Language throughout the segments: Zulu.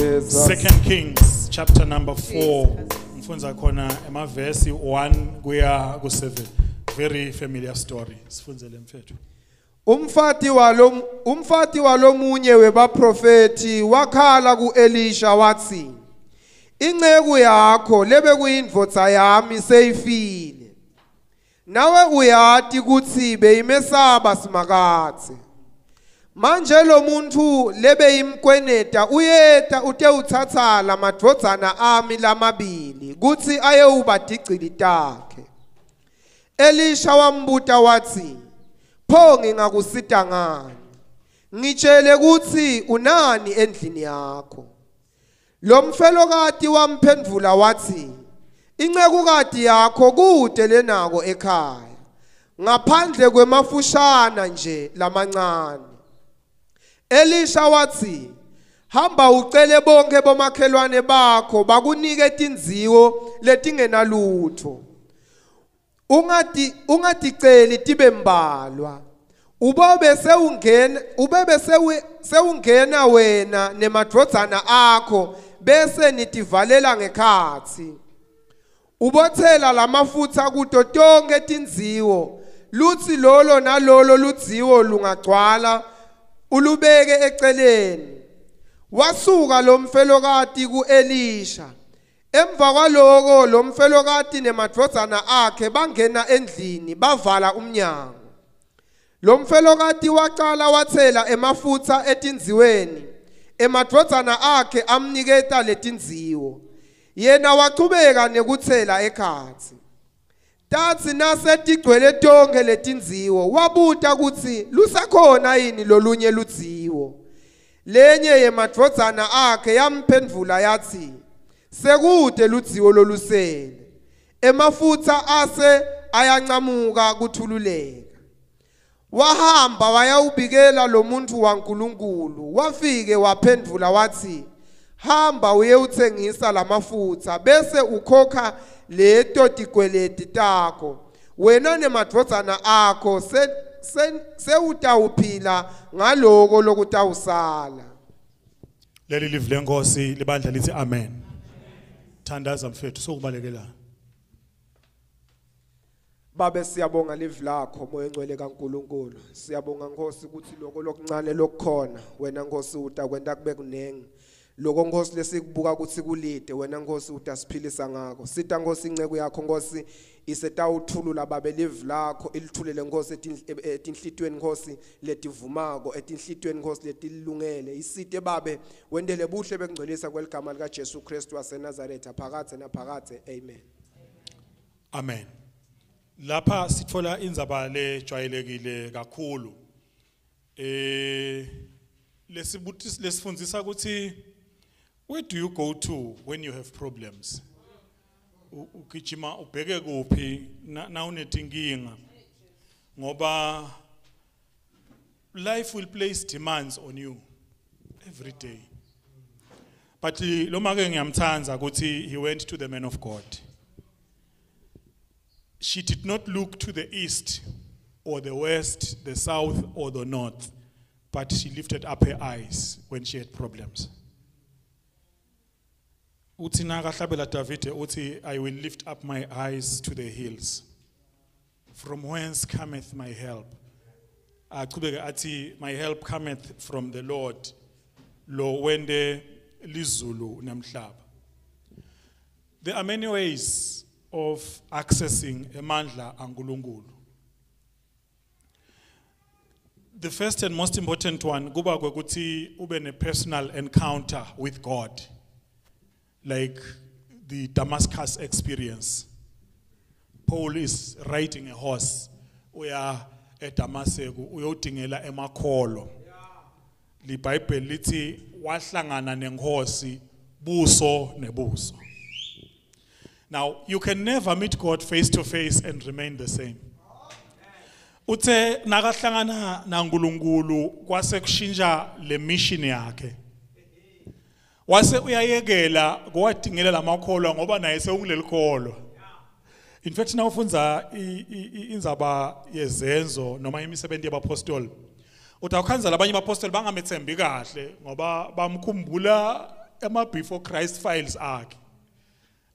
Second Kings chapter number 4 ngifundza khona emavesi 1 kuya ku7 very familiar story. Sifundzele mfethu. Umfati walo umfati walomunye webaprofeti wakhala kuElisha wathi Inceku yakho lebe kuyindvodza yami seyifile. Nawe uyati ukuthi beyimesaba simakathe Manje lo muntu lebe imkweneta uyeta ute uthatha la madvodzana ami lamabili kuthi aye ubadigcili takhe. Elisha wambuta wathi pho ngingakusita ngani? Ngitshele ukuthi unani endlini yakho. Lo mfelokati wamphendvula wathi incekukati yakho kude lenako ekhaya. Ngaphandle kwemafushana nje lamancane. Elisha wathi hamba ucele bonke bomakhelwane bakho bakunike tinziwo letingenalutho. Ungati ungaticeli tibe mbalwa. Ubobe sewungena ubebe sewu- sewungena wena nemadvodzana akho bese nitivalela ngekhatsi ubotsela lamafutha kuto tonke tinziwo. Lutsi lolo nalolo ludziwo lungagcwala ulubeke eceleni. Wasuka lo mfelokati ku-elisha. Emva kwaloko lo mfelokati nemadvodzana akhe bangena endlini bavala umnyango. Lo mfelokati waqala wathela emafutha etinziweni. Emadvodzana akhe amniketa letinziwo. Yena wachubeka nekuthela ekhatsi. Tatsi nasetigcwele tonke letinziwo wabuta kutsi lusakhona yini lolunye ludziwo lenye yemadvodzana akhe yamphendvula yathi sekude ludziwo lolusele emafutha ase ayancamuka kuthululeka. Wahamba wayawubikela lo muntu waNkulunkulu wafike waphendvula wathi hamba uye uthengisa lamafutha bese ukhokha leto tikweleti takho wena nemadvodzana akho se- se- sewutawuphila ngaloko lokutawusala leli live lenkosi libandla lithi amen thandaza mfethu sokubalekela Babe siyabonga live lakho moya engcwele kaNkuluNkulu. Siyabonga Nkosi ukuthi lokho lokuncane lokukhona wena Nkosi utakwenta kube kunengi. Lokho Nkosi lesikubuka ukuthi kulide wena Nkosi utasiphilisa ngako. Sita Nkosi inceke yakho Nkosi isetawuthulula babe live lakho ilithulele Nkosi etin- etinhlitweni Nkosi letivumako etinhlitweni Nkosi letilungele. Isite babe wendele buhle bekungcwelisa kweligama lika Jesu Kristu waseNazaretha phakathe naphakathe. Amen. amen lapha sithola indzaba lejwayelekile kakhulu eh lesibuthi lesifundisa ukuthi where do you go to when you have problems? U- ugijima ubheke kuphi? Na unetinkinga. Ngoba life will place demands on you every day. But eh, lo make ngiyamthanza ukuthi he went to the man of god. She did not look to the east or the west, the south or the north, but she lifted up her eyes when she had problems. Uthi nakahlabela Davide uthi I will lift up my eyes to the hills. From whence cometh my help? Aqhubeke athi my help cometh from the Lord lo wende lizulu namhlaba. There are many ways of accessing amandla ankulunkulu. The first and most important one kuba kwekuthi ube ne personal encounter with God. Like the Damascus experience. Paul is riding a horse. Uya eDamascus uyodingela emakholo. LiBhayibheli lithi wahlangana nenkosi buso nebuso. Now, you can never meet God face to face and remain the same. Uthe nakahlangana naNkulunkulu kwase kushintsha le mission yakhe. Wase uyayekela kwadingela lamakholwa ngoba naye sewungilelikholo. In fact nawufunza i- i- i- indzaba yezenzo noma imisebenzi yabapostoli utawukhanza labanye abapostoli bangamethembi kahle ngoba bamkhumbula ema before Christ files akhe.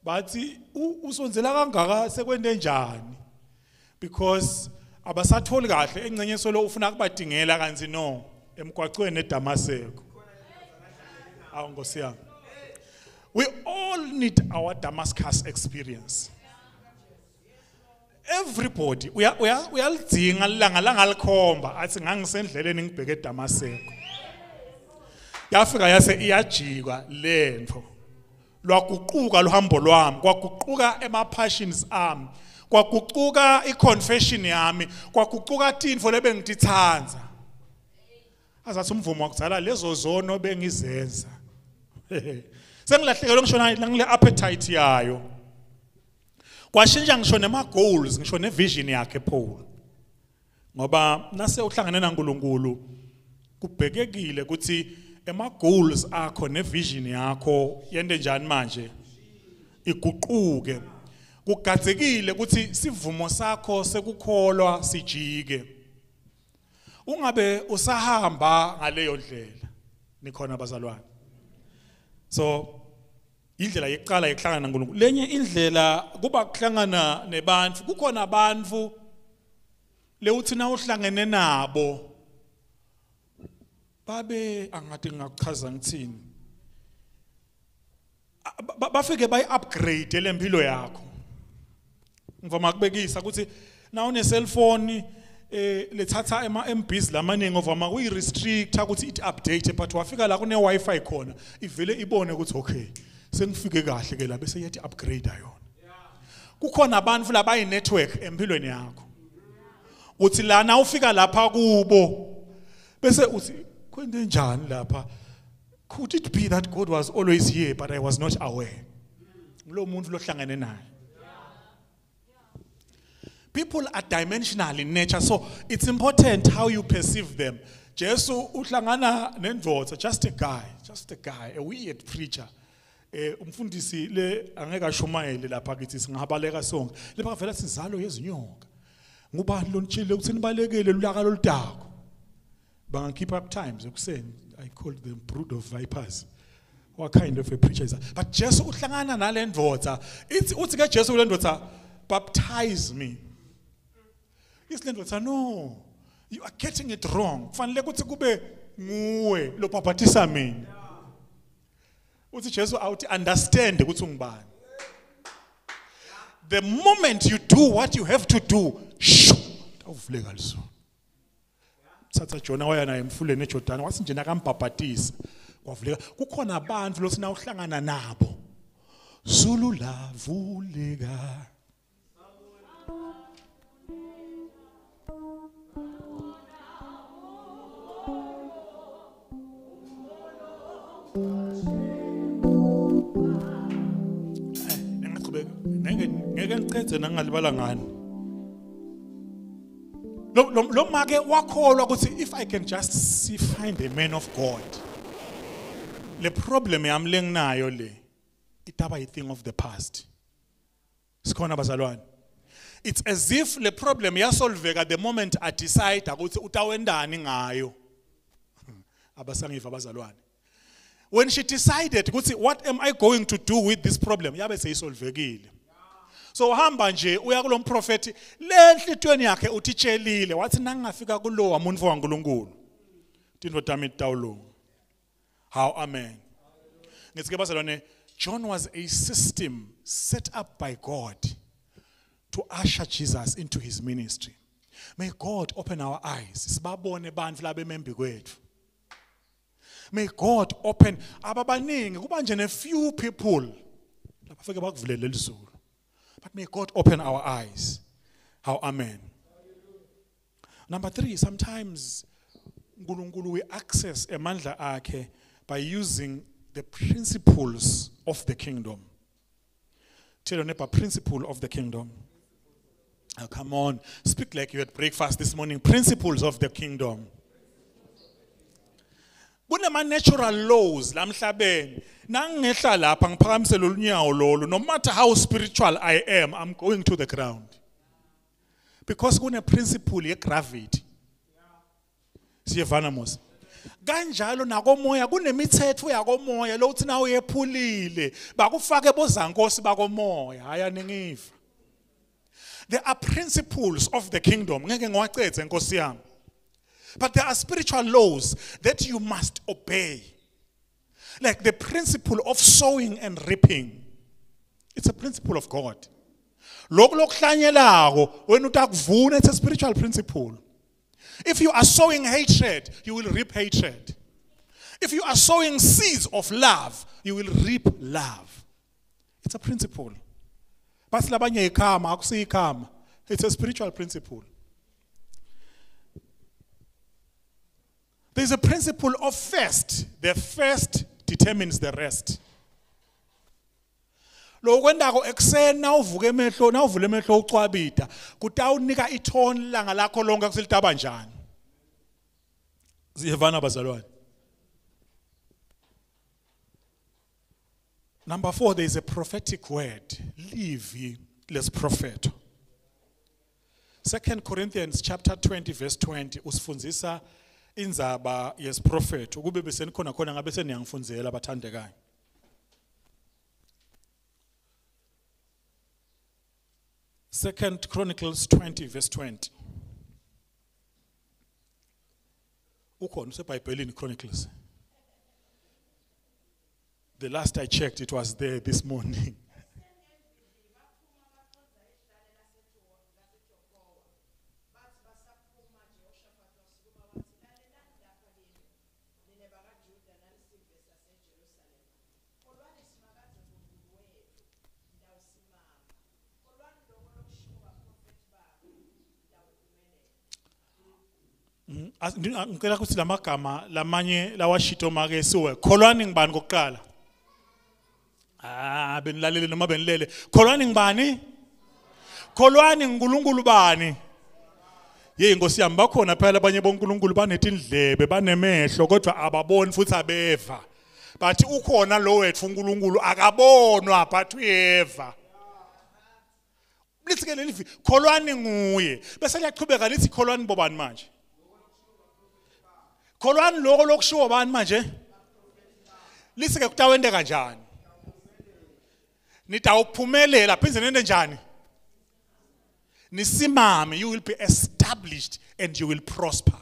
Bathi "U- usonzela kangaka? Sekwende njani? Because abasatholi kahle engcenye solo ufuna kubadingela kanzi no emgwacweni eDamaseko. Awu nkosi yami. We all need our Damascus experience. Everybody uya uya uyalidinga lilanga langalikhomba. Athi ngangisendleleni ngibheke eDamaseko. Yafika yase iyajika lento lwaguquka luhambo lwami kwaguquka ema passions ami kwaguquka iconfession yami kwaguquka tinfo lebengitithanza. Azathi umvumo wakuzala lezo zono bengizenza. sengilahlekelwe ngishona ngile appetite yayo. Kwashintsha ngisho nema goals ngisho ne vision yakhe Paul. Ngoba nase uhlangane naNkulunkulu kubhekekile ukuthi ema goals akho ne vision yakho yende njani manje? Iguquke. Kugadzekile ukuthi sivumo sakho sekukholwa sijike. Ungabe usahamba ngaleyo ndlela nikhona abazalwane so indlela yokuqala yokuhlangana naNkulunkulu lenye indlela kuba kuhlangana nebantu kukhona abantu lewuthi na uhlangene nabo babe angathi ngakuchaza ngithini? Ba- ba- bafike bayi upgrade lempilo yakho. Ngivama kubekisa ukuthi na une cellphone eh lethatha ema MBs lamaningi ovama kuyi restrict ukuthi it update but wafika la kune wifi khona ivele ibone ukuthi okay sengifike kahle ke la bese yathi upgrade yona. Kukhona abantu futhi abayi network empilweni yakho. Uthi lana ufika lapha kubo bese uthi kwente njani lapha? Could it be that God was always here but I was not aware? Lo muntu lohlangene naye. People are dimensional in nature so it's important how you perceive them. Jesu uhlangana nendoda just a guy just a guy a weird preacher. Eh umfundisi le angeke ashumayele lapha kithi singabaleka sonke. Lepha vela sizalo yezinyoka. Ngubani lonitshile ukuthi nibalekele lulaka loludako. Banga keep up times ekuseni i called them brood of vipers. What kind of a preacher is that? But Jesu uhlangana nale ndoda ithi uthi ke Jesu kule ndoda baptize me. Isilendodza no you are getting it wrong. Kufanele ukuthi kube nguwe lo baptisa mina. Uthi Jesu awuthi understand ukuthi ungubani. The moment you do what you have to do shu awuvuleka liso. Jona waya naye emfuleni ejordani wathi nje nakambhabhatisa kwavuleka. Kukhona abantu losina uhlangana nabo. Zulu la ngeke ngicheze nangalibala ngani? Lo make wakholwa ukuthi if i can just see find a man of god le problem yami lenginayo le itaba i thing of the past. Sikhona bazalwane? It's as if le problem yasolveka the moment i decide ukuthi utawendani ngayo. Hmm, abasangiva abazalwane when she decided ukuthi what am i going to do with this problem? Yabe seyisolvekile so uhamba nje uya kulo mprofeti lenhlitweni yakhe uthitshelile wathi nangingafika kulo wamuntu waNkulunkulu tinto tami tawulunga how amen. Ngithi ke bazalwane John was a system set up by God to usher Jesus into his ministry. May God open our eyes sibabone bantu labemembi kwethu. May God open ababaningi kuba nje ne few people lapha fike bakuvulele lizulu. But may God open our eyes. How amen. Number 3 sometimes uNkulunkulu we access amandla akhe by using the principles of the kingdom. Tell your neighbor principle of the kingdom. Oh, come on, speak like you had breakfast this morning. Principles of the kingdom. kunama natural laws la emhlabeni nangihla lapha ngiphakamisela unyawo lolu no matter how spiritual i am i'm going to the ground. Because kune principle ye gravity. Siyevana mos kanjalo nakomoya kunemithetho yakomoya lo uthi na uyephulile bakufake bozankosi bakomoya. Haya ningiva there are principles of the kingdom. Ngeke ngiwacethe nkosi yami. But there are spiritual laws that you must obey. Like the principle of sowing and reaping. It's a principle of god. It's a spiritual principle. If you are sowing hatred you will reap hatred. If you are sowing seeds of love you will reap love. It's a principle. Labanye it's a spiritual principle. There's a principle of first the first determines the rest. Lo kwendako ekseni nawuvuka emehlo nawuvula emehlo ucwabida kutawunika ithoni langa lakho lonke kusilitaba njani? Ziyevana bazalwane. Number 4 there is a prophetic word livi lesprofeto 2 Corinthians chapter 20 verse 20 usifundzisa indzaba yesiprofeto kube bese nikhona khona ngabe seniyangifundzela abathandekayo. Second Chronicles 20 verse 20 ukhona usebhayibhelini Chronicles? The last I checked it was there this morning ngicela ukuthi lamagama lamanye lawashito make siwe. Kholwani ngibani kokuqala? Ah benilalele noma benilele. Kholwani ngibani kholwani nguNkulunkulu bani? Ye inkosi yami bakhona phela abanye bonkulunkulu banetindlebe banemehlo kodwa ababoni futhi abeva. Bathi ukhona lo wethu uNkulunkulu akabonwa but uyeva. Lithi ke lelivi kholwani nguye. Bese liyaqhubeka lithi kholwani bobani manje? Kholwani lokho lokushiwo bani manje? Lithi ke kutawende kanjani? Nitawuphumelela phindze nende njani? Nisimame you will be established and you will prosper.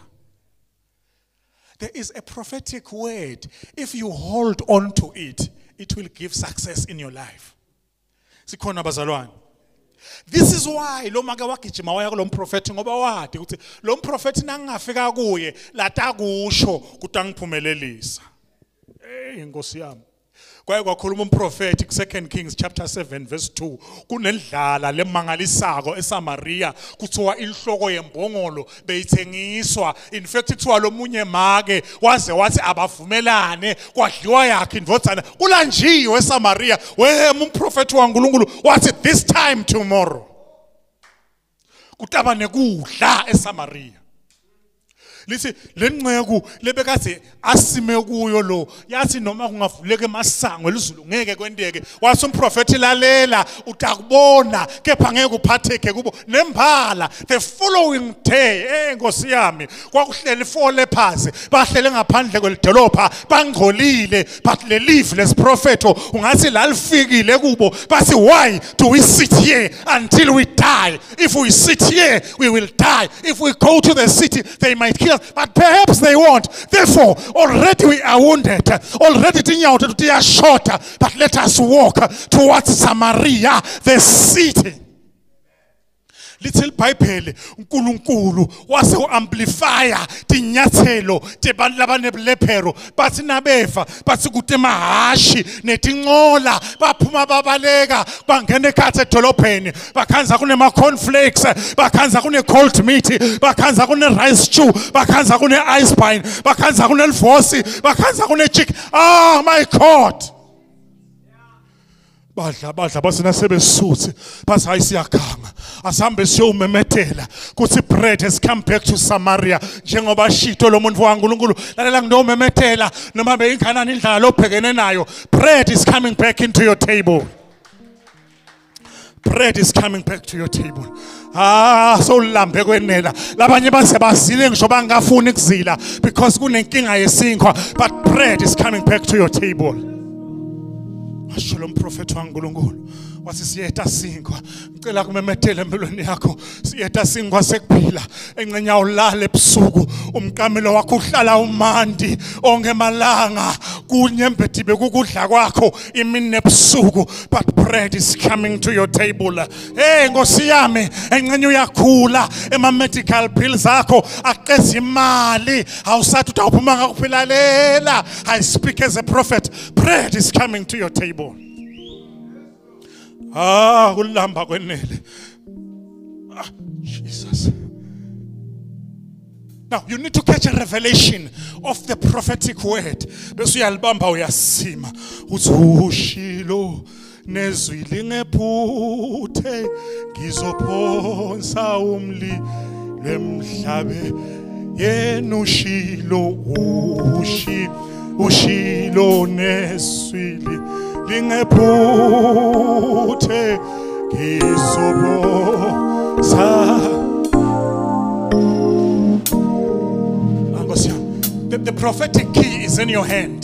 There is a prophetic word. If you hold on to it it will give success in your life. Sikhona bazalwane This is why lo make wagijima waya kulo mprofeti ngoba wadi ukuthi lo mprofeti nangingafika kuye lata kusho kutangiphumelelisa. Hey inkosi yami. Kwaye kwakhuluma umprofeti ku2 Kings chapter 7 verse 2 kunendlala lemangalisako eSamaria kuthiwa inhloko yembongolo beyithengiswa. In fact kuthiwa lomunye make waze wathi abavumelane kwadliwa yakhe indvodzana kulanjiwe eSamaria wema umprofeti waNkulunkulu wathi this time tomorrow kutaba nekudla eSamaria lithi lenqeku lebekade asime kuyo lo yathi noma kungavuleka emasango elizulu ngeke kwenteke wathi umprofeti lalela utakubona kepha ngeke uphatheke kubo. Nembala the following day eh nkosi yami kwakuhleli four lepers bahlele ngaphandle kwelidolopha bangcolile but le leave lesiprofeto ungathi lalifikile kubo bathi why do we sit here until we die? If we sit here we will die. If we go to the city they might kill but perhaps they won't therefore already we are wounded already tinyawo tethu tiyashota but let us walk towards samaria the city lithi libhayibheli uNkulunkulu wase uamplifya tinyathelo tebantu labanebulephero. Bathi nabeva bathi kude mahashi netinqola baphuma babaleka bangena ekhathe edolobheni bakhanza kunema cornflakes bakhanza kune cold meat bakhanza kune rice stew bakhanza kune ice pine bakhanza kune livosi bakhanza kune chick ah my god! Badla badla basina sebesuthe bathi hayi siyakhanga. Asihambe siyowumemetela kuthi bread has come back to samaria njengoba shito lo muntu wankulunkulu lalela nginomemetela noma beyinganani indlela lobhekene nayo. Bread is coming back into your table. Bread is coming back to your table. Ah sowulambe kwenela. Labanye baze bazile ngisho bangafuni ukuzila because kunenkinga yesinkwa but bread is coming back to your table. Washo lo mprofethi waNkulunkulu wathi siyeta sinkwa ngicela kumemethele empilweni yakho. Siyeta sinkwa sekuphila. Enqenya ulale ebusuku. Umqamelo wakho uhlala umandi. Ongemalanga kunye embedibe kukudla kwakho. Imini nebusuku. But bread is coming to your table. Hey nkosi yami enqenya uyakhula. Ema medical bills akho aqeza imali. Awusathi utawuphuma ngakuphilalela i speak as a prophet. Bread is coming to your table. Ah, ulamba kwenele. Ah, Jesus. Now, you need to catch a revelation of the prophetic word. Bese uyalibamba uyasima. Uthi ushilo nezwi lingephuthe ngizophonsa umli lemhlabe yena ushilo ushi ushilo neswili lingephuthe yami, The, the prophetic key is in your hand.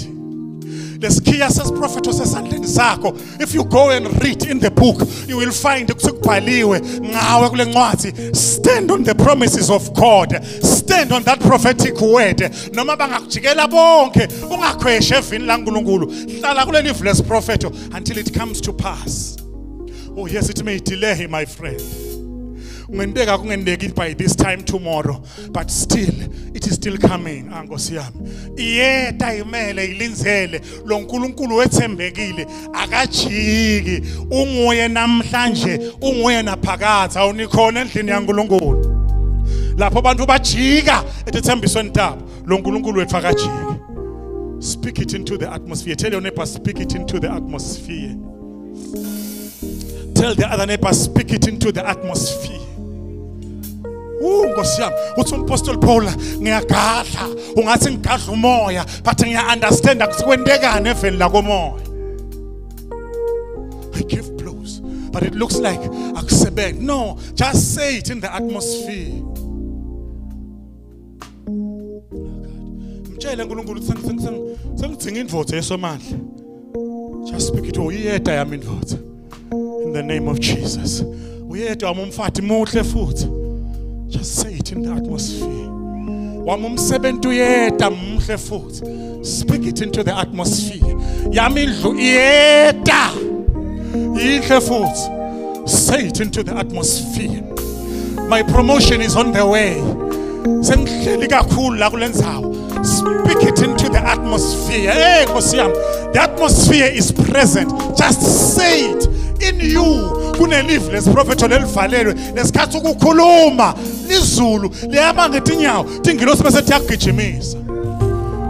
Lesikhiya sesiprophet osesandleni sakho. If you go and read in the book, you will find kusukubhaliwe ngawe kule ncwadi. Stand on the promises of God. Stand on that prophetic word. Noma bangakujikela bonke, ungakhweshe evini laNkulunkulu. Hlala kule live lesiprophet until it comes to pass. Oh yes, it may delay, my friend. Ungenibeka kungeneki by this time tomorrow but still it is still coming ankosi yami. Iyeta imele ilinzele. Lo nkulunkulu wethembekile akajiki. Unguye namhlanje unguye naphakathi awunikhona endlini yankulunkulu lapho abantu bajika etethembisweni tabo lo nkulunkulu wethu akajiki. Speak it into the atmosphere. Tell your neighbor speak it into the atmosphere. Tell the other neighbor speak it into the atmosphere. Uh Nkosi yami uthi umpostoli Paul ngiyagadla ungathi ngigadla umoya but ngiya understand akusikwendekani eveni lakomoya. I give blows but it looks like akusebenzi. No just say it in the atmosphere. Mtshele ukuthi sengi- sengidzinga indvodza yesomandla. Just speak it uyeda yami indvodza in the name of Jesus. Uyeda wami umfati muhle futhi Just say it in the atmosphere. Wami umsebenzi uyeda mhle futhi. Speak it into the atmosphere. Yami. Say it into the atmosphere. My promotion is on the way. Speak it into the atmosphere. Hey the atmosphere is present. Just say it in you. Kunelive lesiprofetho lelivalelwe lesikhathi ukukhuluma ngetinyawo tingilosi bese tiyagijimisa.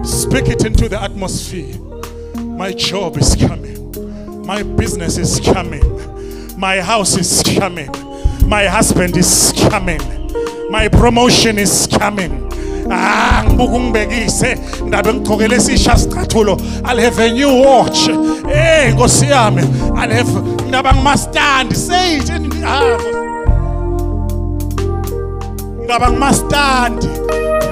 Speak it into the atmosphere. My job is coming. My business is coming. My house is coming. My husband is coming. My promotion is coming. Ah, ngibuka ungibekise ndabe ngigqokele isisha sicathulo. I'll have a new watch. Eh, Nkosi yami, I'll have ndaba ngimastandi. In- Ah, ngaba ngimastandi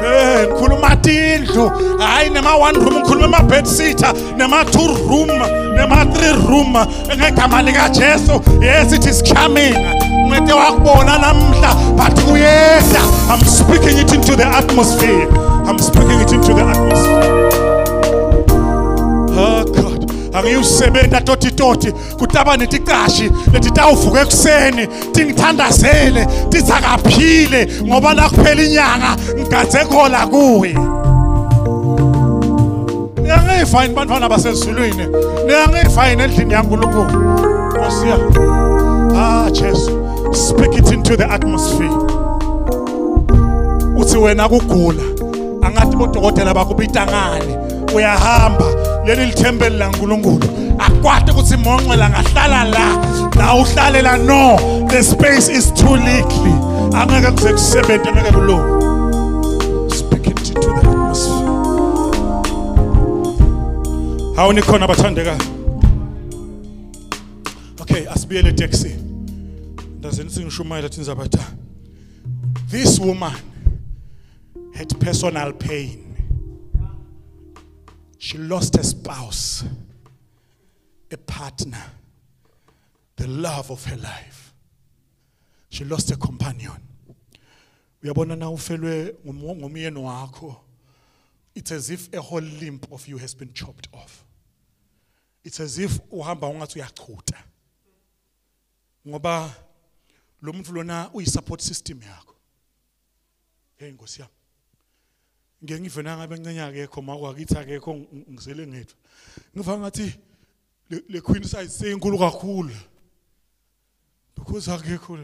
eh ngikhuluma tindlu. Hayi nema one room ngikhuluma ema bed sitter nema two room nema three room. Ngegama lika yes it is coming. Ngete wakubona namhla but kuyeda atmosphere. I'm speaking it into the atmosphere. Oh God, angiyusebenta toti toti kutaba netiqashi leti tawuvuka ekuseni. Tingithandazele titsakaphile ngoba nakuphela inyanga ngigadze khola kuwe. Niyangiva yini bantwana basezulwini. Niyangiva yini endlini yankulunkulu ngosiya ah jesu. Speak it into the atmosphere. Uthi wena kugula. Angathi bodokotela bakubita ngani uyahamba leli lithembeli lankulunkulu. Akwade ukuthi monqela ngahlala la. La no. The space is too little. Angeke kuze kusebenze ngeke kulunge. Hawu nikhona abathandekayo. Okay asibuyele taxi Doesn't sing Shumaila Tinzabata. This woman had personal pain. She lost a spouse, a partner, the love of her life. She lost a companion. Uyabona na ufelwe ngumyeni wakho. It's as if a whole limb of you has been chopped off. It's as if uhamba ungathi uyachutha. Ngoba lo muntu lona uyi support system yakho. Hey Nkosi yami. Makwakithi akekho ngisele ngathi le queen size seyinkulu kakhulu. Because akekho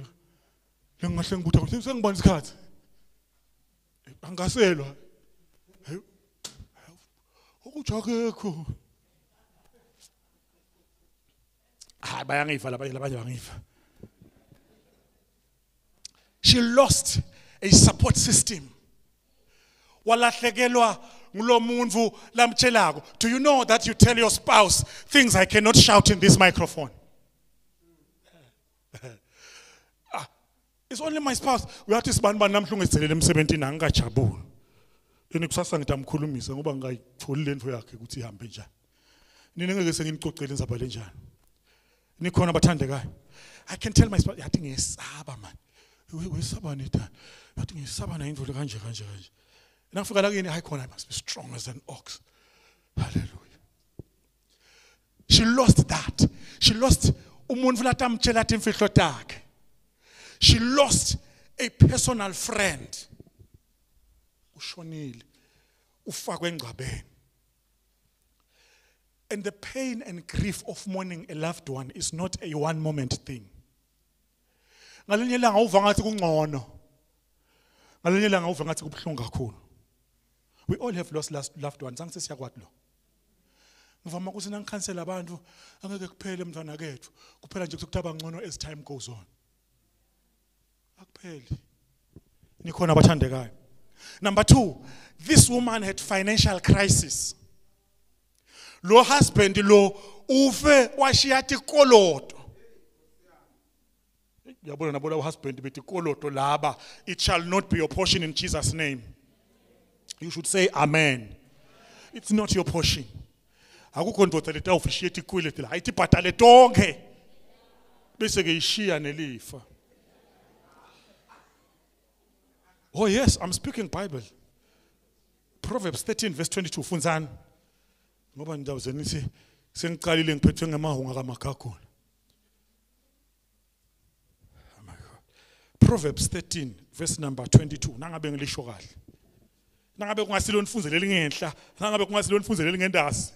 sengibona isikhathi. Angaselwa. Ukuthi akekho. Hayi bayangiva labanye labanye bangiva. She lost a support system. Walahlekelwa lamtshelako. Do you know that you tell your spouse things i cannot shout in this microphone? Ah, it's only my spouse. Uyathi sibani bani namhlanje ungezelele emsebentini angikajabuli yini kusasa ngithi amkhulumise ngoba ngayitholi lento yakhe ukuthi ihambe njani. Nini ngeke senginicocele indzaba lenjani nikhona abathandekayo? I can tell my spouse yathi ngiyesaba man. Uyesaba nithani yathi ngiyesaba na indlu kanje kanje kanje nafika la kini hayi khona i must be strong as an ox. Hallelujah. She lost that. She lost she lost a personal friend. Ushonile. Ufakwe engcwabeni. And the pain and grief of mourning a loved one is not a one moment thing. Ngalinye ilanga uva ngathi kungcono. Ngalinye ilanga uva ngathi kubuhlungu kakhulu we all have lost last loved ones. Angise siyakwathi lo? Ngivama ukuthi nangikhansela abantu angeke kuphele mntwana kethu. Kuphela nje kuthi abangcono as time goes on. Akupheli. Nikhona abathandekayo. Number 2 this woman had financial crisis. Lo husband lo ufe washiya tikoloto yabona nabo labo husband bethi koloto laba it shall not be your portion in Jesus name. You should say amen. It's not your portion. Akukho ndoda letawufishiye tikweleti la ayithi bhatale tonke. Bese ke ishiya nelifa. Oh yes i'm speaking bible. Proverbs 13 verse 22 funzani? Ngoba ndawuze nithi sengiqalile ngiphethwe ngemahunga kamagagula Oh. Proverbs 13 verse number 22 nangabe ngilisho kahle. Nangabe kungasilo nifunzeleli ngenhla nangabe kungasilo nifunzeleli ngendasi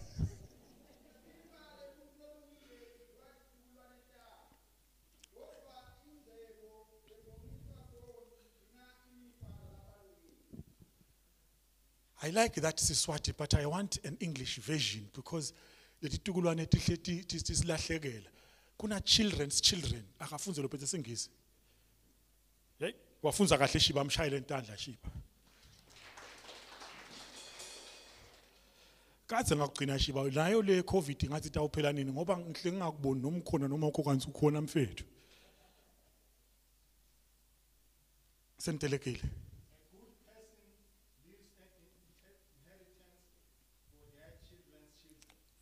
I like that Siswati but I want an English version because letitukulwane tihle ti- ti- tisilahlekela kuna children's children akafunze lo phethe singisi hey wafunza kahle shiba amshayele intandla shiba. Ngakugcina shiba nayo le covid ngathi tawuphela nini? Ngoba ngihle ngingakuboni noma ukhona noma ukhona mfethu. Sentelekile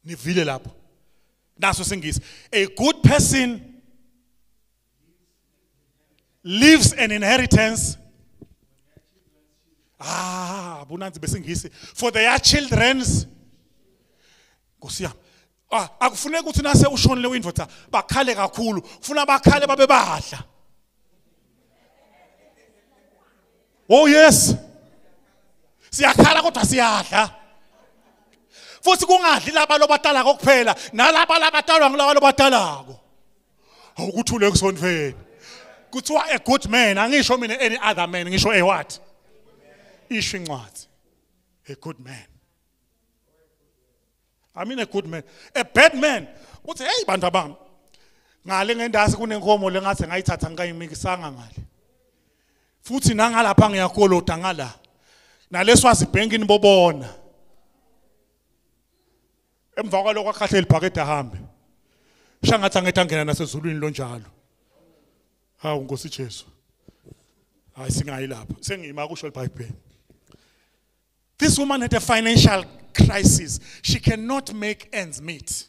nivile lapho. Naso singisi a good person leaves an inheritance. Ah bunanzi besingisi for their children's nkosiyami ah akufuneki ukuthi nase ushonile uyindoda bakhale kakhulu. Kufuna bakhale babe badla. Oh yes. Siyakhala kodwa siyadla. Futhi kungadli laba lobatalako kuphela nalaba labatalwa ngilaba lobatalako. Awukuthule kusonfeni kuthiwa a good man angisho mina any other man ngisho a what? Isho incwadi. A good man. I mean a good man. A bad man. Uthi hey bantu abami ngale ngendasi kunenkomo lengathi ngayithatha ngayimikisanga ngale. Futhi nangalapha ngiyakolota ngala naleswazi bhenkini bobona. Emva kwalokho akhahle libhakede ahambe. Shangathi angithi angena nasezulwini lonjalo hawu nkosi Jesu. Hayi singayi lapha sengiyima kusho iBhayibheli This woman had a financial crisis. She cannot make ends meet.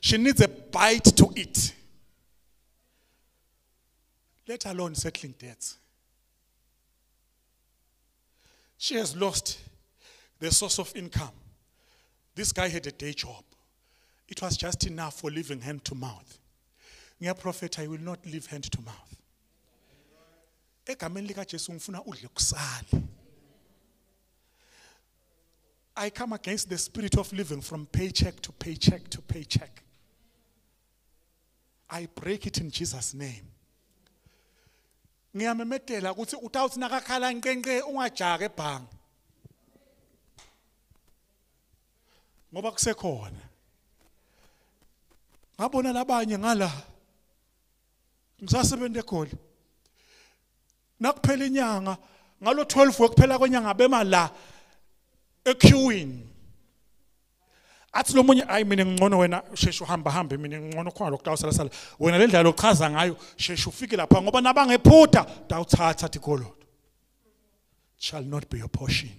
She needs a bite to eat. Let alone settling debts. She has lost the source of income. This guy had a day job. It was just enough for living hand to mouth. Ngiya prophet I will not live hand to mouth. Egameni. I come against the spirit of living from paycheck to paycheck to paycheck. I break it in Jesus name. Ngiyamemetela ukuthi utawuthi nakakhala nqenqe ungajaka ebhangi. Ngoba kusekhona. Ngabona labanye ngala. Ngisasebenze khona. Nakuphela inyanga ngalo 12 wekuphela kwenyanga bema la equeuing athi lo munye ayi mina ngcono wena sheshe uhamba hambe mina ngcono khona lokutawu sala wena le ndlela ochaza ngayo sheshe ufike lapha ngoba nabangephutha dawuthatha athi golodo shall not be your portion.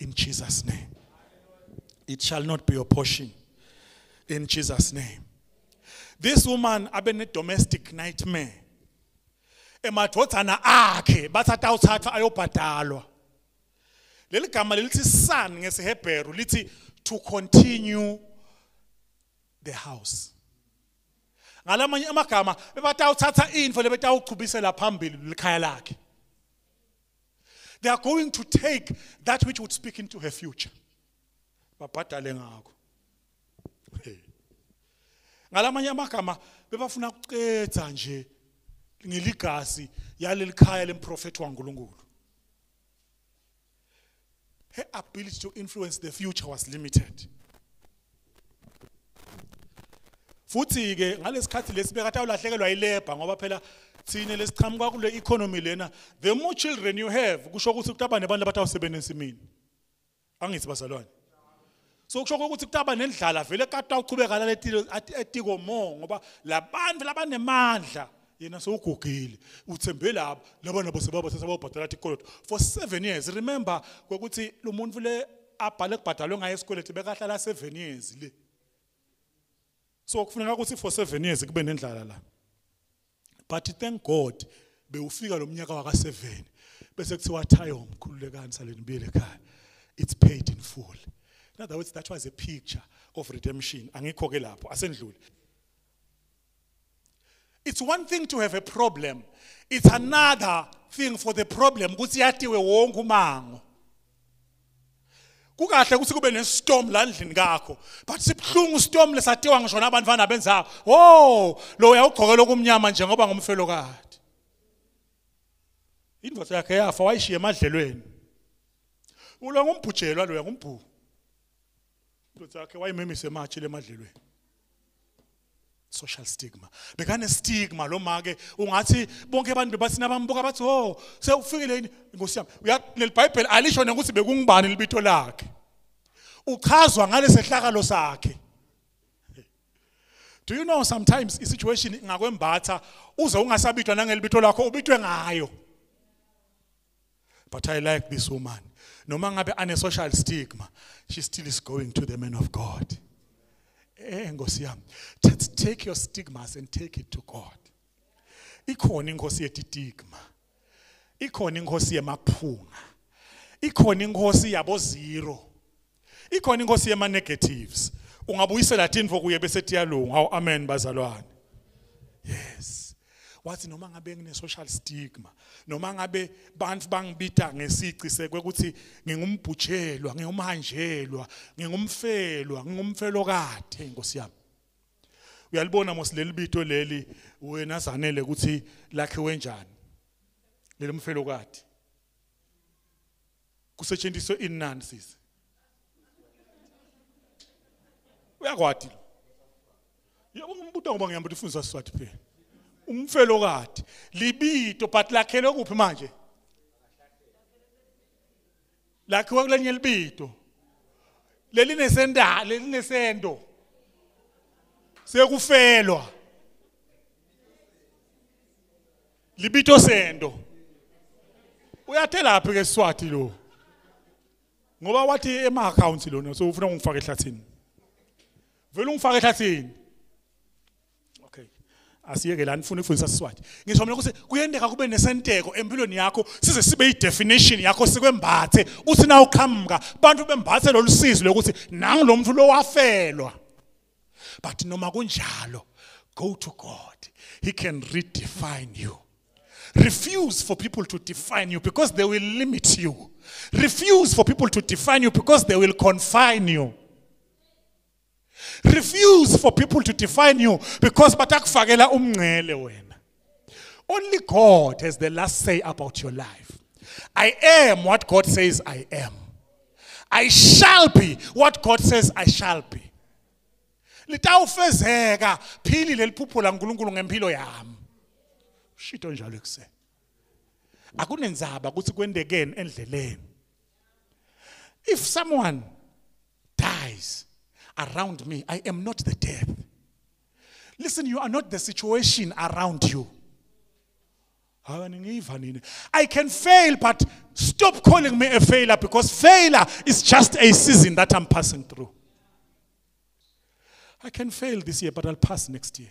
In Jesus name. It shall not be your portion. In Jesus name. This woman abene domestic nightmare. Emadvodzana akhe bathatha uthatha ayobhadalwa leli gama lelithi son ngesihebheru lithi to continue the house. Ngalamanye amagama bebatawuthatha info lebetawuchubisela phambili likhaya lakhe. They are going to take that which would speak into her future. Babhadale ngakho. Ngalamanye amagama bebafuna ukucetha nje ngeligasi yaleli khaya lemprofeti waNkulunkulu her ability to influence the future was limited. Futhi ke ngalesikhathi lesibeka ulahlekelwa ilebha ngoba phela thina lesichamuka kule economy lena the more children you have kusho ukuthi kutaba nebantu abatawusebenzisa imini. Angithi bazalwane. So kusho ukuthi kutaba nendlala vele kade uchubeka laletilo etiko mo ngoba labantu labanemandla yena sewugugile uthembe labo laba nabo sebaba sesababhadala ikoloto for 7 years remember ukuthi lo muntu le abhale kubhadalwe ngaye esikweletu bekahlala 7 years le. So kufuneka ukuthi for 7 years kube nendlala la. But thank god bewufika lo mnyaka waka 7 bese kuthiwa thayo mkhululekani saleni buyele ekhaya it's paid in full. In other words that was a picture of redemption. Angikho ke lapho asendlule. It's one thing to have a problem. It's another thing for the problem ukuthi yatiwe wonke umango. Kukahle ukuthi kube nestorm la endlini kakho. But sibhlungu storm lesatiwa ngisho nabantu vana benzayo. Oh, lo uyawugqokela okumnyama nje ngoba ngumfelo kade. Indvodza yakhe yafa wayishiya emadlelweni. Ulo ngumbhujelwa lo ngumbhu. Indvodza yakhe wayimemise emathi lemadlelweni. Social stigma. Bekane stigma lo make ungathi bonke abantu bathi nabambuka bathi oh sewufikile yini? Inkosi yami uyaleli bible alisho ukuthi bekungibani libitho lakhe. Uchazwa ngalesehlakalo sakhe. Do you know sometimes isituation ngakwembatha uze ungasabitwa nangelibitho lakho ubitwe ngayo? But I like this woman. Noma ngabe ane social stigma, she still is going to the man of God. Eh Nkosi yami Let's take your stigmas and take it to God. Ikhona inkosi yetitigma. Ikhona inkosi yemaphunga. Ikhona inkosi yabo zero ikhona inkosi yema negatives ungabuyisela tintfo kuye bese tiyalunga. Awu amen bazalwane. Yes. Wathi noma ngabe ngine social stigma noma ngabe bantu bangibita ngesici sekwekuthi ngingumbhujelwa ngingumhanjelwa ngingumfelwa ngingumfelokade inkosi yami. Uyalibona mos leli bito leli wena zanele ukuthi lakhiwe njani leli mfelokade. Kusetshenziswe inani sisi. Uyakwati lo? Yebo ngimbuta ngoba ngiyamba ukuthi ufundisa Siswati phela. Umfelokade libito but lakhelwe kuphi manje? Lakhiwa kulenye libito. Lelinesenda lelinesendo sekufelwa. Libito sendo. Uyathe laphi ke Swati lo? Ngoba wathi ema accounts lona so ufuna ungifake ehlathini. Vele ungifake ehlathini. Asiyeke la nifuna ukufundisa siswati. Ngisho mina ukuthi kuyendeka kube nesenteko empilweni yakho size sibe i-definition yakho sikwembathe. Uthi na uqhamuka bantu bembathe lolu sizo lokuthi nangu lo muntu lo wafelwa. But noma kunjalo go to god. He can redefine you. Refuse for people to define you because they will limit you. Refuse for people to define you because they will confine you refuse for people to define you because batakufakela umngcele wena. Only god has the last say about your life. I am what god says i am. I shall be what god says i shall be. Litawufezeka phili leliphupho laNkulunkulu ngempilo yami. Shito njalo ekuseni akunenzaba ukuthi kwendekeni endleleni. If someone dies around me i am not the death listen you are not the situation around you i can fail but stop calling me a failure because failure is just a season that i'm passing through I can fail this year, but I'll pass next year.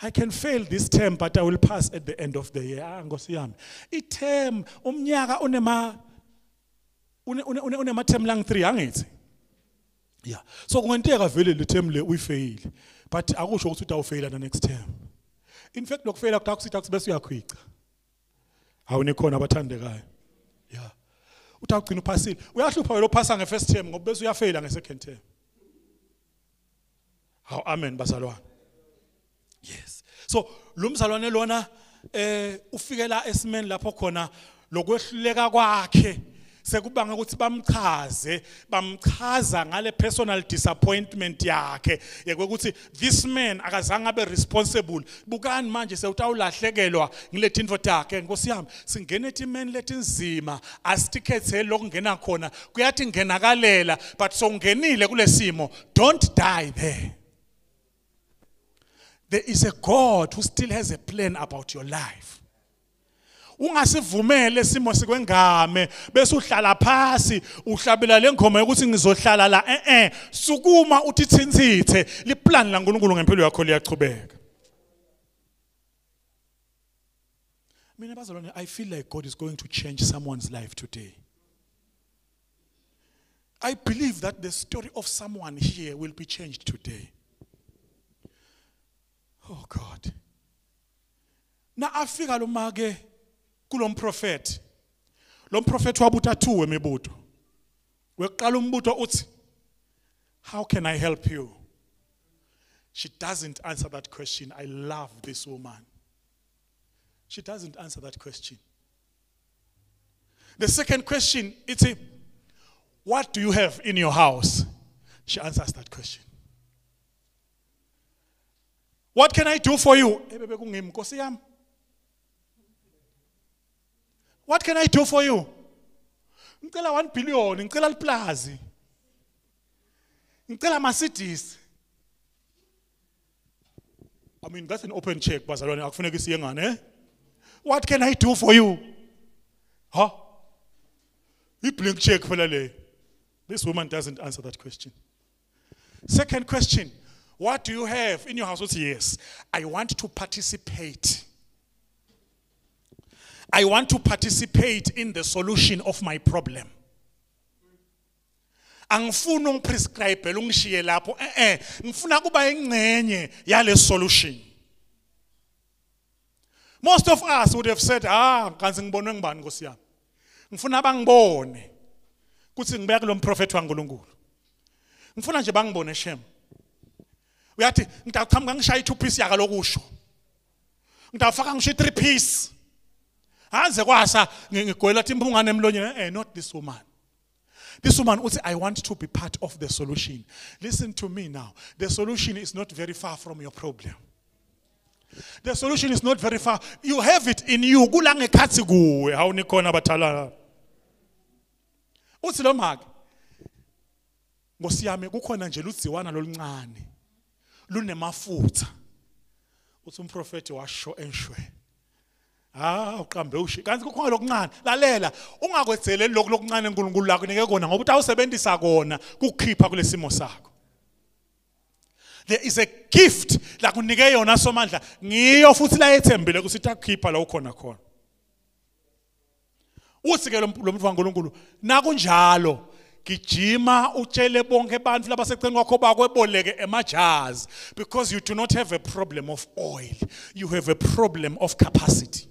I can fail this term, but I will pass at the end of the year. Ah, Nkosi. I-term umnyaka unema une une une unema term lang 3 angithi. Yeah. So kungenteka vele le term le uyifail. But akusho ukuthi utawufaila the next term. In fact lokufeyila kutaka kusithi akusibese uyakhwica. Awune khona abathandekayo. Yeah. Utawugcina uphasile. Uyahlupha wena ophasa nge-first term ngoba bese uyafeyila nge-second term. Haw amen bazalwane. Yes. So lo mzalwane lona eh ufikela esimeni lapho khona lokwehluleka kwakhe sekubanga ukuthi bamchaze bamchaza ngale personal disappointment yakhe. Yekwekuthi this man akazange abe responsible. Bukani manje sewutawulahlekelwa ngilethi info yakhe? Nkosi yami singene etimeni letinzima asitikhethele lokungena khona. Kuyathi ngenakalela but sowungenile kulesimo don't die there. There is a God who still has a plan about your life. Ungasivumele simo sikwengame bese uhlala phansi uhlabela lengoma yokuthi ngizohlala la eh eh sukuma uthi thinzithe liplan la uNkulunkulu ngempilo yakho liyachubeka Mina bazalwane I feel like God is going to change someone's life today. I believe that the story of someone here will be changed today. Oh God. Na afika lo make kulomprofeti. Lo mprofeti wabuta two wemibuto. Weqala umbuto uthi How can I help you? She doesn't answer that question. I love this woman. She doesn't answer that question. The second question, it's a, what do you have in your house? She answers that question. What can I do for you? What can I do for you? Ngicela 1 billion, ngicela liplazi. Ngicela Mercedes. I mean that's an open check bazalwane akufuneka siye ngane eh? What can I do for you? Huh? I blank check phela le. This woman doesn't answer that question. Second question, what do you have in your house? Yes? I want to participate. I want to participate in the solution of my problem. angifuni ungiprescribe ungishiye lapho. Eh eh ngifuna kuba ingcenye yale solution. Most of us would have said ah kanzi ngibonwe ngibani nkosi yami? Ngifuna bangibone. Kuthi ngibeya kulo mprofeti waNkulunkulu ngifuna nje bangibone shem. Uyathi ngitaqhamuka ngishaya i2 piece yaka lokusho. Ngitafaka ngisho i3 piece. Haze kwasa ngigwela thi emlonyeni eh not this woman This woman say, I want to be part of the solution. Listen to me now. The solution is not very far from your problem. The solution is not very far. You have it in you. Kulange khathi kuwe awunikhona bathala. Uthi lo maki Nkosi yami kukhona nje ludziwana loluncane lunemafutha. uthi umprofeti washo enshwe Ah uqambe ushi kanti kukhona lokuncane. Lalela ungakwetheleli lokhu lokuncane uNkulunkulu lakho nike kona ngoba utawusebenzisa kona kukhipha kulesimo sakho. There is a gift la kunike yona somandla. Ngiyo futhi la ethembile ukuthi itakhipha la ukhona khona. Uthi ke lo muntu kaNkulunkulu nakunjalo gijima utshele bonke abantu labaseceleni kwakho bakweboleke emajazi because you do not have a problem of oil. You have a problem of capacity.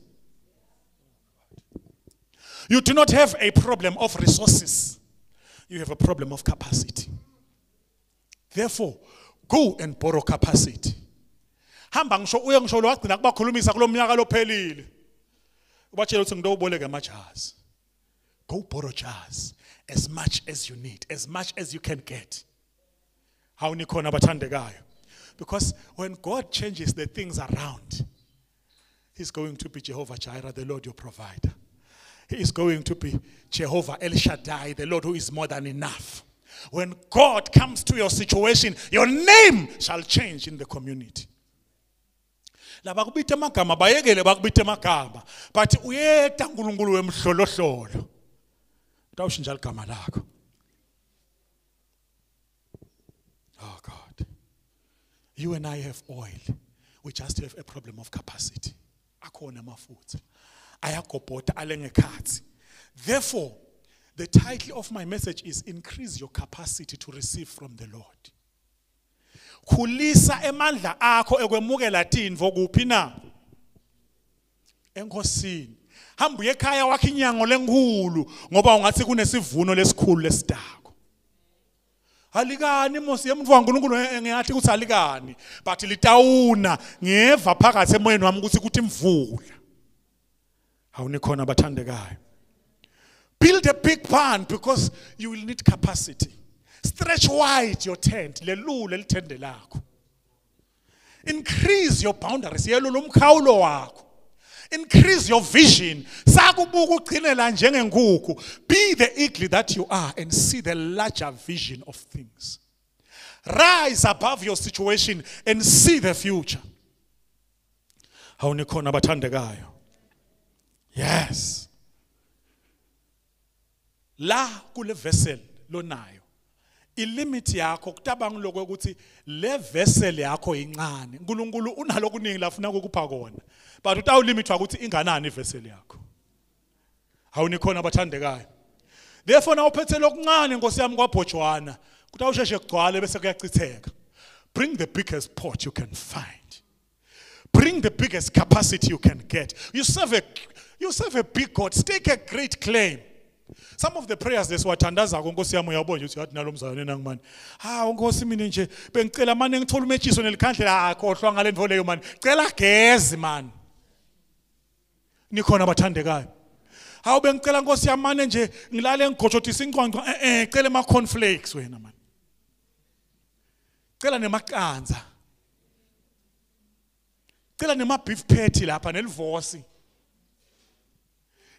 You do not have a problem of resources. You have a problem of capacity. Therefore go and borrow capacity. Hamba ngisho uye ngisho lo wagcina kubakhulumisa kulomnyaka lophelile ubatshela ukuthi ngidowuboleka amajazi go borrow jars as much as you need as much as you can get. How nikhona abathandekayo. Because when god changes the things around he's going to be jehovah jireh the lord your provider he is going to be jehovah el shaddai the lord who is more than enough. When god comes to your situation your name shall change in the community. Kubita amagama bayekele bakubita amagama but uyeta lakho. Oh god. You and i have oil. We just have a problem of capacity. Akhona amafutha ayagobhoda alengekhathi therefore the title of my message is increase your capacity to receive from the lord. Khulisa emandla akho ekwemukela tindvo kuphi na? Enkosini. Hamba uye ekhaya wakhe inyango lenkulu ngoba ungathi kunesivuno lesikhulu lesidako. Alikani mosi yemuntu waNkulunkulu ngiyathi ukuthi alikani but litawuna ngeva phakathi emoyeni wami ukuthi kuthi imvula. Awunikhona abathandekayo. Build a big barn because you will need capacity. Stretch wide your tent lelule lithende lakho increase your boundaries yelula umkhawulo wakho. Increase your vision. Sakubuka ugcinela njengenkukhu be the eagle that you are and see the larger vision of things. Rise above your situation and see the future. Awunikhona abathandekayo yes. La kule vessel lonayo. Ilimit yakho kutabanga lokho ukuthi le vessel yakho incane uNkulunkulu unalo kuningi lafuna ukupha kona. But utawulimitwa ukuthi inganani ivessel yakho? Awunikhona abathandekayo. Therefore na uphethe lokuncane nkosi yami kwabhojwana kutawusheshe kugcwale bese kuyachitheka. Bring the biggest pot you can find. Bring the biggest capacity you can get. You serve a you serve a big god. Stake a great claim. Some of the prayers lesiwathandazako nkosi yami uyabona nje ukuthi yathi nalo mzalwane nangimani hawu nkosi mina nje? Bengicela manje ngithola umetshiso nelikhandlela. Akhohlwa ngale ndvo leyo mani. Cela gezi mani. Nikhona abathandekayo. Hawu bengicela nkosi yami mane nje ngilale ngigojothisa ingqondo eh eh cela ama cornflakes wena mani. Cela nemaqanza cela nema beef patty lapha nelivosi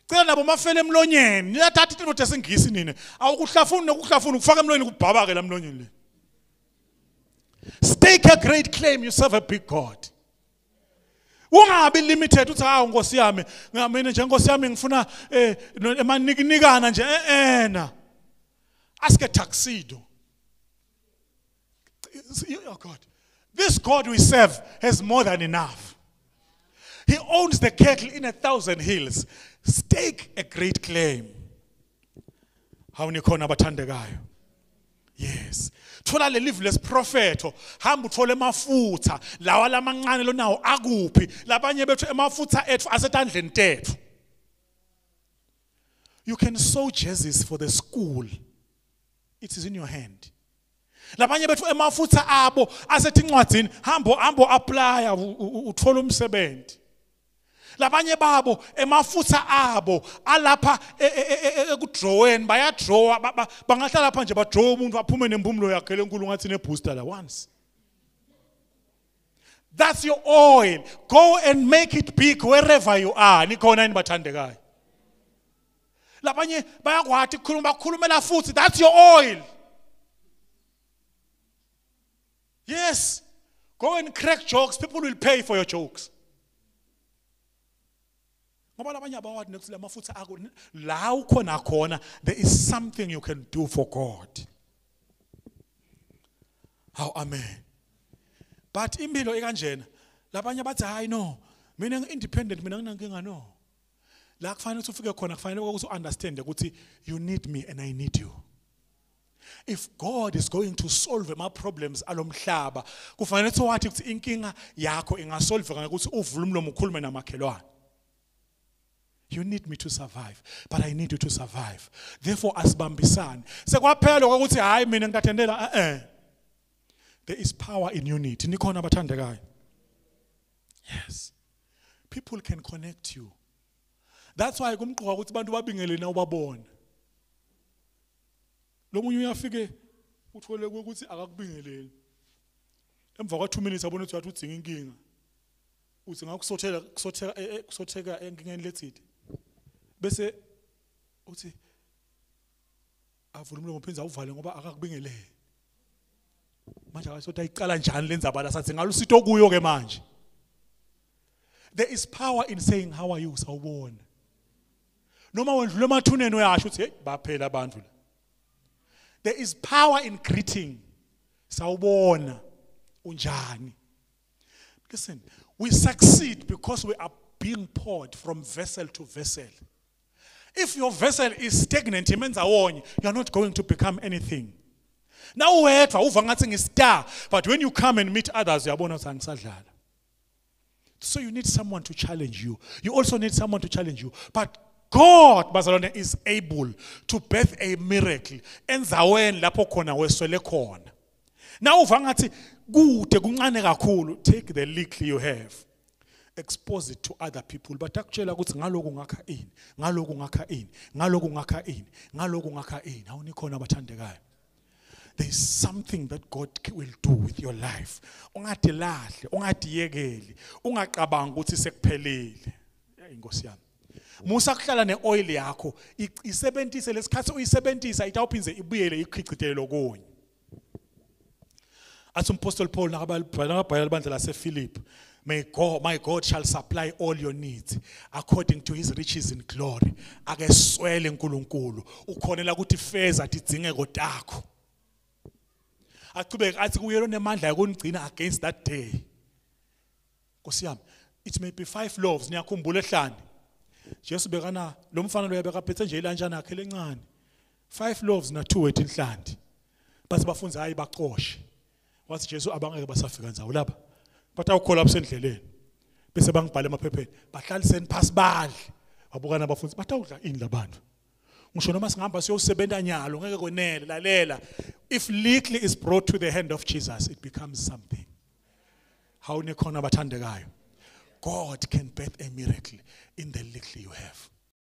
cela nabo mafele emlonyeni niyathatha into desingisi nini? Awukuhlafuni nokuhlafuni ukufaka emlonyeni kubhabake la emlonyeni le. Stake a great claim you serve a big god. Ungabi limited uthi hawu nkosi yami ngamina nje nkosi yami ngifuna eh emanikinikana nje ena. Ask a tuxedo oh god. This god we serve has more than enough. He owns the cattle in a thousand hills. Stake a great claim. How many awunikhona abathandekayo? Yes. Thola le live lesiprofeto hamba uthole emafutha lawa lamancane lonawo akuphi? Labanye bethu emafutha ethu asetandleni tethu. You can sow jesus for the school. It is in your hand labanye bethu emafutha abo asethi incwadzini hambo hambo apply uthola umsebenzi labanye babo emafutha abo alapha ekudraweni bayadrawa bangahlala lapha nje badraw umuntu aphume nempumulo yakhe lenkulu ngathi nebooster la once That's your oil. Go and make it big wherever you are. Nikhona yini bathandekayo. Labanye bayakwathi ukukhuluma bakhulumela futhi that's your oil. Yes. Go and crack jokes, people will pay for your jokes. Ngoba labanye abawathi nekuthi la mafutha akho la ukhona khona there is something you can do for God. How amen. But impilo ekanjena labanye bathi hayi no mina ngi independent mina nginankinga no. La kufanele ukuthi ufike khona kufanele ukuthi understand ukuthi you need me and I need you. If God is going to solve my problems alomhlaba kufanele ukuthi wathi ukuthi inkinga yakho ingasolveka ngokuthi uvule umlomo ukhulume namakhelwane. You need me to survive, but I need you to survive. Therefore asibambisane. Sekwaphela ukuthi hayi mina ngitathendela eh. There is power in unity. Nikhona abathandekayo. Yes. People can connect you. That's why kumqoka ukuthi abantu babingelele na ubabona. Lo munye uyafike uthole ukuthi akakubingeleli. Emva kwa 2 minutes abona ukuthi wathi udzinga inkinga. Uthi ngakusothela kusotheka eh, eh, kusotheka enkingeni lethidi. Bese uthi avula umlomo phinza uvale ngoba akakubingeleli. Manje akasothi ayiqala njani lenzabala sathi ngalusito kuyo ke manje. There is power in saying how are you sawubona. Noma wendlule emathuneni uyasho uthi hey baphela abantu la. There is power in greeting. Sawubona unjani. Listen, we succeed because we are being poured from vessel to vessel. If your vessel is stagnant imenza wonye, you are not going to become anything. Now wedwa uva ngathi ngistar, but when you come and meet others uyabona ukuthi angisadlala. So you need someone to challenge you. You also need someone to challenge you. But God, bazalwane, is able to birth a miracle enzaweni lapho khona weswele khona. Now uva ngathi kude kuncane kakhulu, take the little you have. Expose it to other people. But akutshela ukuthi ngaloku ngakha ini, ngaloku ngakha ini, ngaloku ngakha ini, ngaloku ngakha ini. Awunikhona abathandekayo. There is something that God will do with your life. Ungade lahle, ungade yekeli, ungaqabanga ukuthi sekuphelile. Inkosi yami. Musa kuhlala neoil yakho, isebentise lesikhathi uyisebentisa itawuphinze ibuyele ikhicitele lokunye. Athi umpostoli Paul nakabhala ibandla lasePhilip, May God, my God shall supply all your needs according to his riches in glory. Ake swele uNkulunkulu, ukhonela ukuthi feza tidingeko takho. achubeke athi kuye lonemandla yokunigcina against that day Nkosi yami it may be five loaves niyakhumbula ehlane Jesu bekana lo mfana lo yabeka phethe nje ilanjana yakhe lencane. Five loaves na two wet inhlandi bathi bafunza hayi baqoshe. Wathi Jesu abangeke basafika nzawo lapha. Bathi awukhola abusendleleni bese bangibhala emaphepheni bahlaliseni phasi badle. Wabukana abafundi bathi awudla ini labantu ngisho noma singihamba siyosebenza nyalo ngeke kwenele lalela. If little is brought to the hand of Jesus it becomes something. How nekhona abathandekayo? God can birth a miracle in the little you have